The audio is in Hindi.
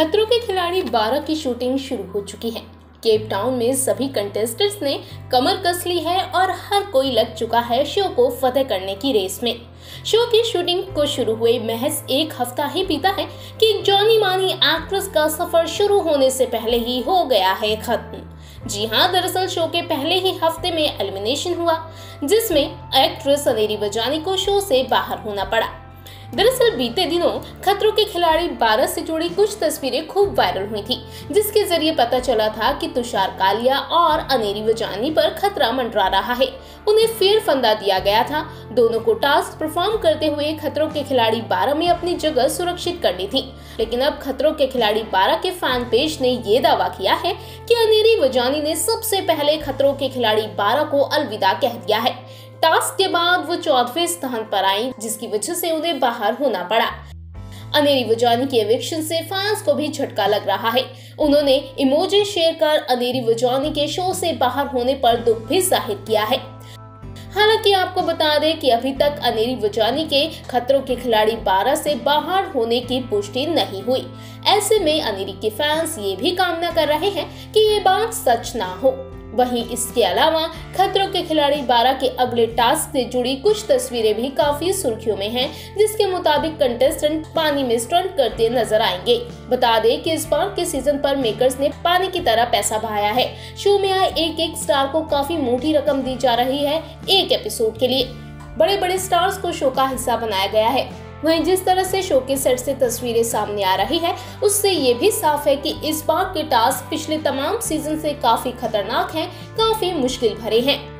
खतरों के खिलाड़ी 12 की शूटिंग शुरू हो चुकी है। केप टाउन में सभी कंटेस्टेंट्स ने कमर कस ली है और हर कोई लग चुका है शो को फतेह करने की रेस में। शो की शूटिंग को शुरू हुए महज एक हफ़्ता ही बीता है कि जॉनी मानी एक्ट्रेस का सफ़र शुरू होने से पहले ही हो गया है खत्म। जी हाँ दरअसल शो के पहले ही हफ़्ते में एलिमिनेशन हुआ, जिसमें एक्ट्रेस अनेरी बजानी को शो से बाहर होना पड़ा। दरअसल बीते दिनों खतरों के खिलाड़ी 12 से जुड़ी कुछ तस्वीरें खूब वायरल हुई थी, जिसके ज़रिए पता चला था कि तुषार कालिया और अनेरी वजानी पर खतरा मंडरा रहा है। उन्हें फेर फंदा दिया गया था। दोनों को टास्क परफॉर्म करते हुए खतरों के खिलाड़ी 12 में अपनी जगह सुरक्षित करनी थी। लेकिन अब खतरों के खिलाड़ी 12 के फ़ैन पेज ने ये दावा किया है कि अनेरी वजानी ने सबसे पहले खतरों के खिलाड़ी 12 को अलविदा कह दिया है। टास्क के बाद वो चौदहवें स्थान पर आई, जिसकी वजह से उन्हें बाहर होना पड़ा। अनेरी वजानी की एविक्शन से फैंस को भी झटका लग रहा है। उन्होंने इमोजी शेयर कर अनेरी वजानी के शो से बाहर होने पर दुख भी ज़ाहिर किया है। हालाँकि आपको बता दें कि अभी तक अनेरी वजानी के खतरों के खिलाड़ी 12 से बाहर होने की पुष्टि नहीं हुई। ऐसे में अनेरी के फैंस ये भी कामना कर रहे हैं कि ये बात सच ना हो। वहीं इसके अलावा खतरों के खिलाड़ी 12 के अगले टास्क से जुड़ी कुछ तस्वीरें भी काफ़ी सुर्खियों में हैं, जिसके मुताबिक कंटेस्टेंट पानी में स्टंट करते नज़र आएँगे। बता दें कि इस बार के सीज़न पर मेकर्स ने पानी की तरह पैसा बहाया है। शो में आए एक एक स्टार को काफ़ी मोटी रकम दी जा रही है एक एपिसोड के लिए। बड़े बड़े स्टार्स को शो का हिस्सा बनाया गया है। वहीं जिस तरह से शो के सेट से तस्वीरें सामने आ रही है उससे ये भी साफ़ है कि इस बार के टास्क पिछले तमाम सीज़न से काफ़ी खतरनाक हैं, काफ़ी मुश्किल भरे हैं।